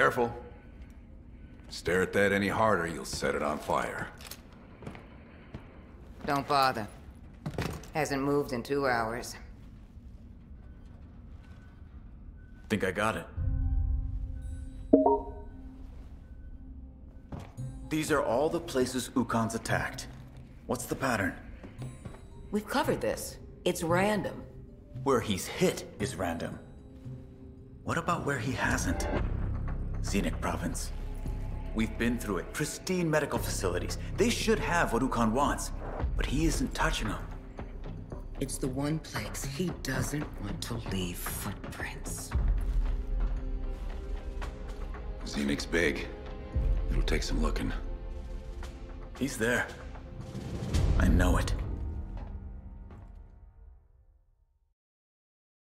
Careful. Stare at that any harder, you'll set it on fire. Don't bother. Hasn't moved in two hours. Think I got it. These are all the places Ukkon's attacked. What's the pattern? We've covered this. It's random. Where he's hit is random. What about where he hasn't? Zenic Province. We've been through it. Pristine medical facilities. They should have what Ukkon wants, but he isn't touching them. It's the one place he doesn't want to leave footprints. Zenic's big. It'll take some looking. He's there. I know it.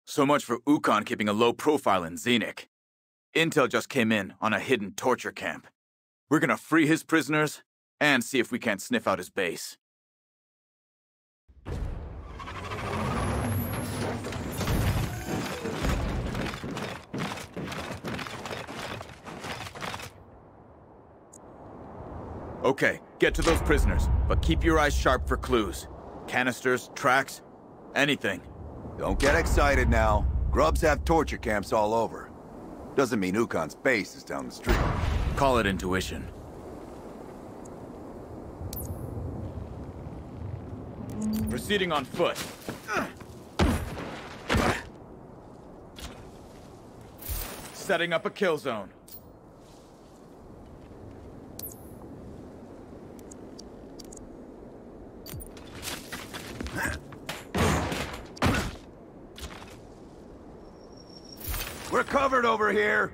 So much for Ukkon keeping a low profile in Zenic. Intel just came in on a hidden torture camp. We're gonna free his prisoners and see if we can't sniff out his base. Okay, get to those prisoners, but keep your eyes sharp for clues. Canisters, tracks, anything. Don't get excited now. Grubs have torture camps all over. Doesn't mean Ukkon's base is down the street. Call it intuition. Proceeding on foot. Setting up a kill zone. We're covered over here!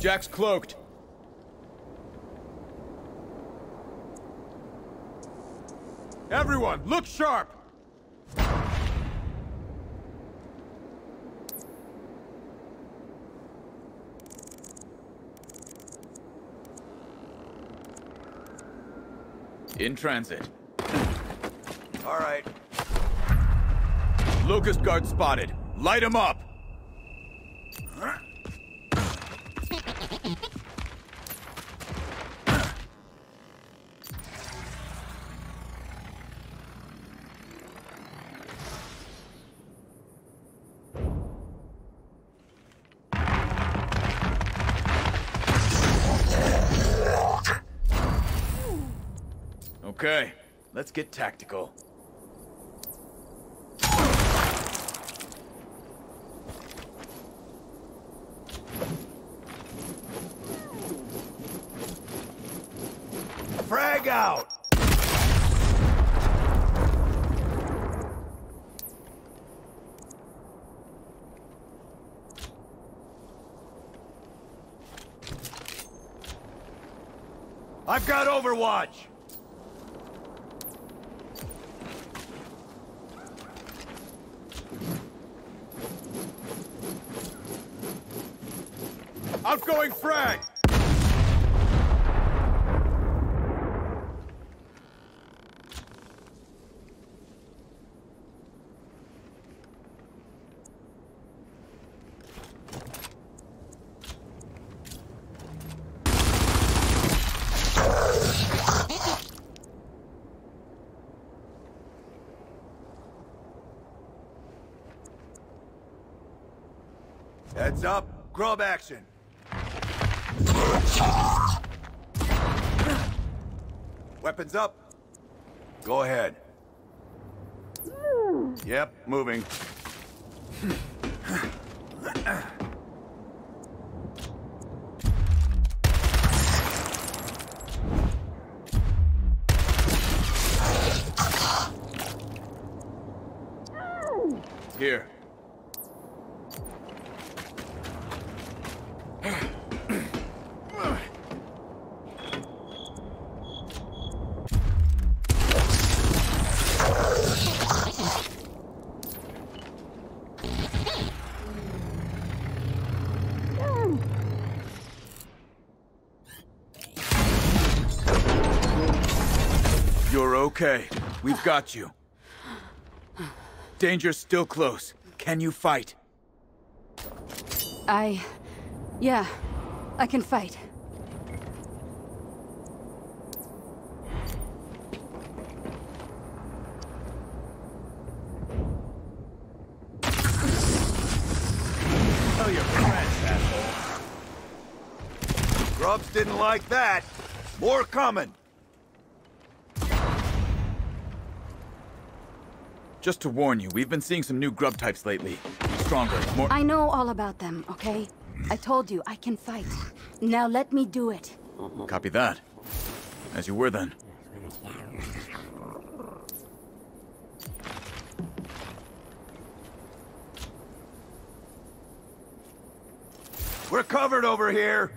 Jack's cloaked. Everyone, look sharp! In transit. All right. Locust guard spotted. Light him up! Let's get tactical. Frag out! I've got Overwatch! Outgoing frag! Heads up, grub action. Weapons up. Go ahead. Yep, moving. Here. Okay. We've got you. Danger's still close. Can you fight? I... Yeah, I can fight. Tell your friends, asshole. Grubs didn't like that. More coming. Just to warn you, we've been seeing some new grub types lately. Stronger, more... I know all about them, okay? I told you, I can fight. Now let me do it. Copy that. As you were then. We're covered over here.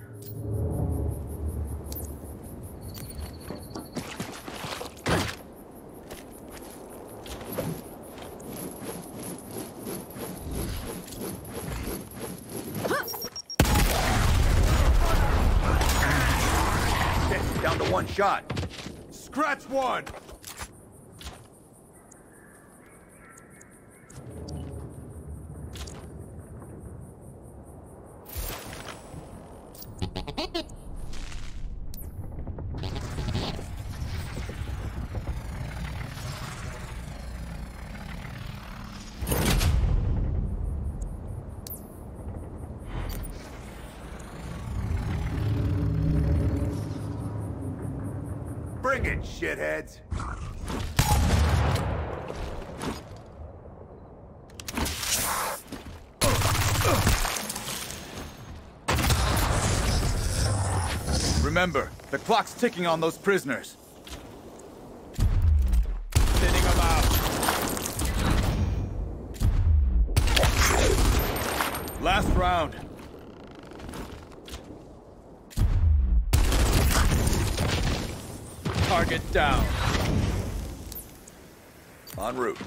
Shit, Down to one shot. Scratch one. Bring it, shitheads. Remember, the clock's ticking on those prisoners. Thinning them out. Last round. Target down. En route.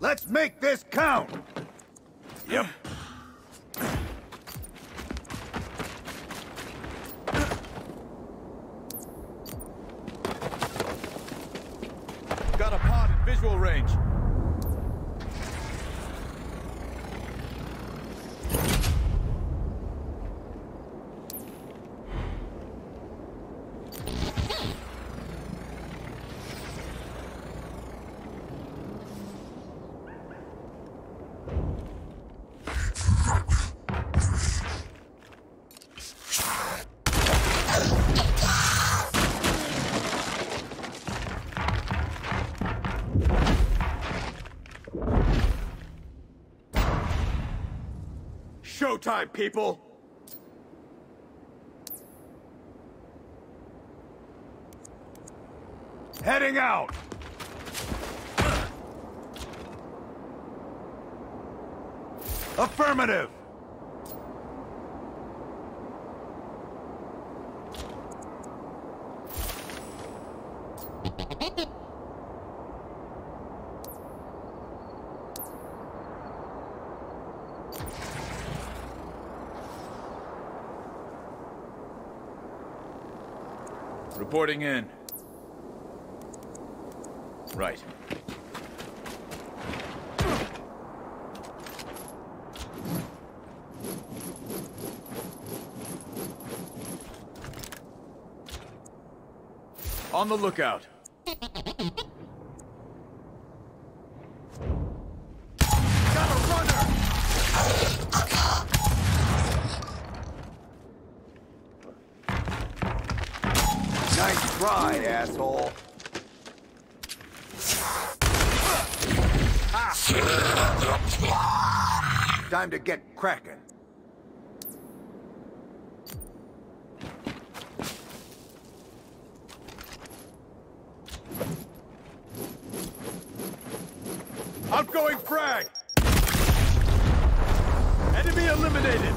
Let's make this count! Yep. Got a pod in visual range. Showtime, people! Heading out! Affirmative! Reporting in. Right. On the lookout. Got a runner! Try, asshole. Ah. Time to get cracking. Outgoing frag! Enemy eliminated!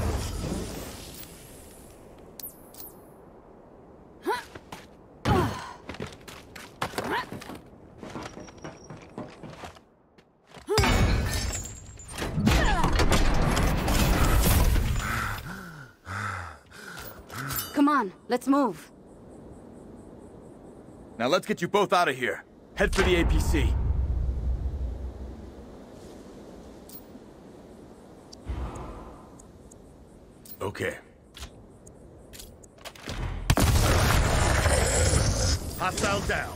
On, let's move. Now let's get you both out of here. Head for the APC. Okay. Hostile down.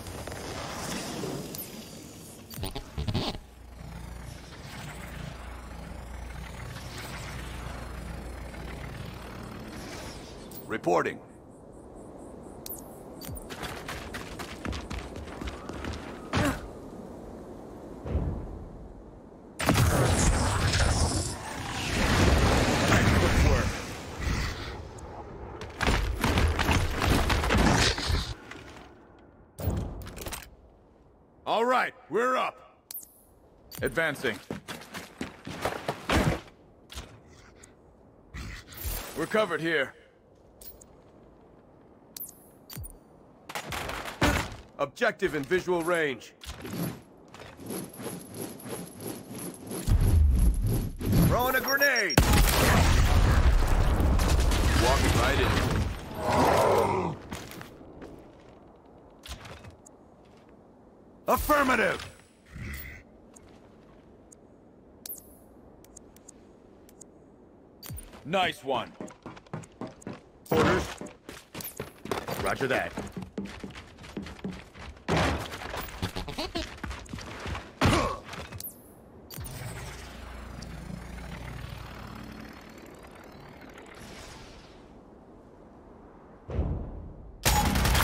Reporting. Good work. All right, we're up. Advancing. We're covered here. Objective in visual range. Throwing a grenade! Walking right in. Affirmative! Nice one. Orders. Roger that.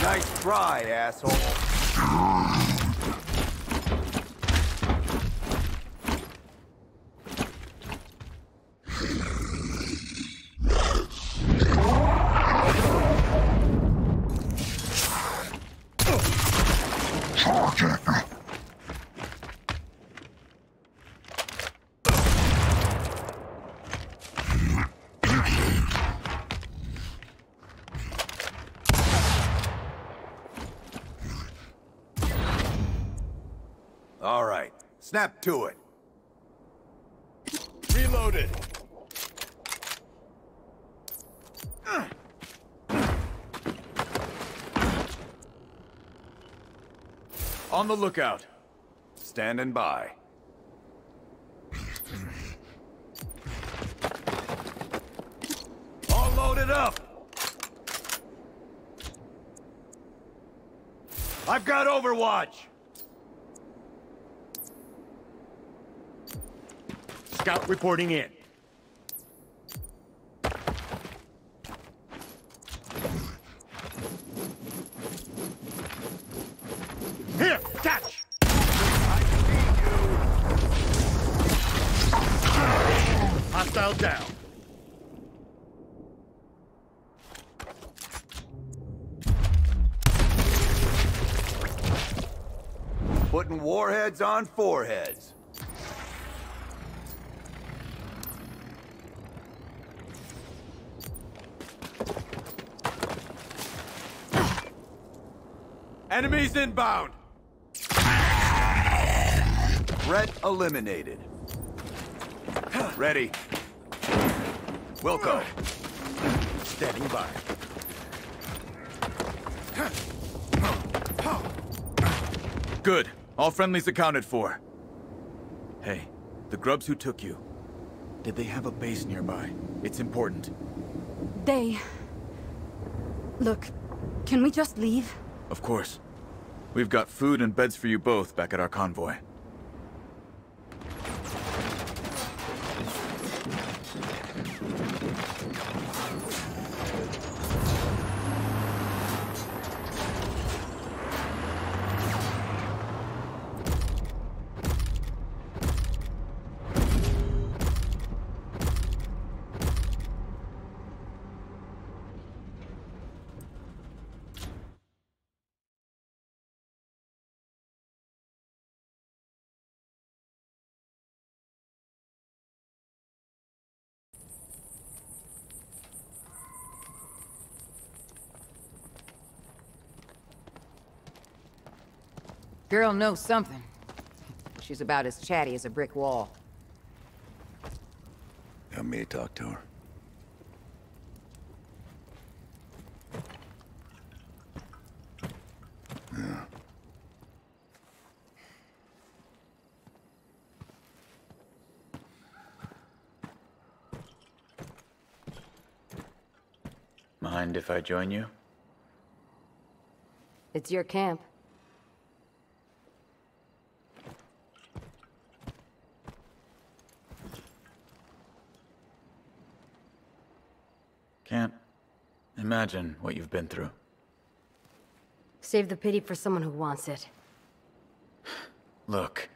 Nice try, asshole. All right, snap to it. Reloaded. On the lookout. Standing by. All loaded up! I've got Overwatch! Scout reporting in. Here, catch! Hostile down. Putting warheads on foreheads. Enemies inbound. Threat eliminated. Ready. Wilco. Standing by. Good. All friendlies accounted for. Hey, the grubs who took you. Did they have a base nearby? It's important. They... Look, can we just leave? Of course. We've got food and beds for you both back at our convoy. Girl knows something. She's about as chatty as a brick wall. Help me talk to her. Mind if I join you? It's your camp. Imagine what you've been through. Save the pity for someone who wants it. Look,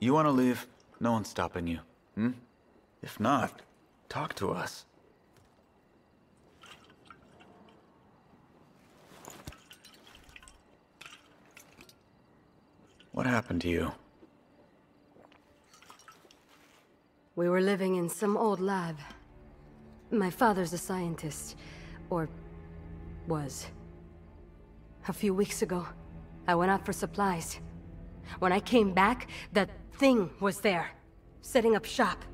you want to leave? No one's stopping you. Hmm? If not, talk to us. What happened to you? We were living in some old lab. My father's a scientist. Or... was. A few weeks ago, I went out for supplies. When I came back, that thing was there. Setting up shop.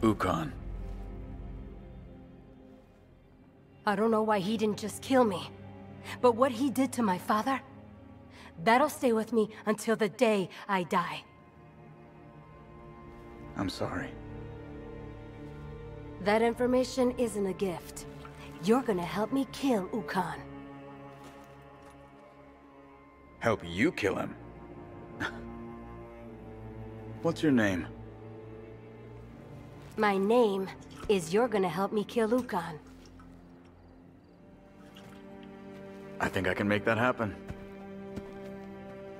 Ukkon. I don't know why he didn't just kill me. But what he did to my father... That'll stay with me until the day I die. I'm sorry. That information isn't a gift. You're gonna help me kill Ukkon. Help you kill him? What's your name? My name is you're gonna help me kill Ukkon. I think I can make that happen.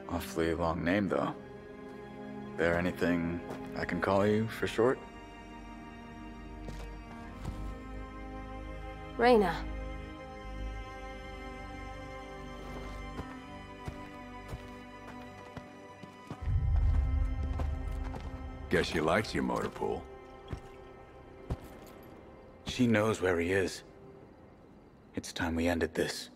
Awfully long name, though. There anything I can call you for short? Reyna. Guess she likes your motor pool. She knows where he is. It's time we ended this.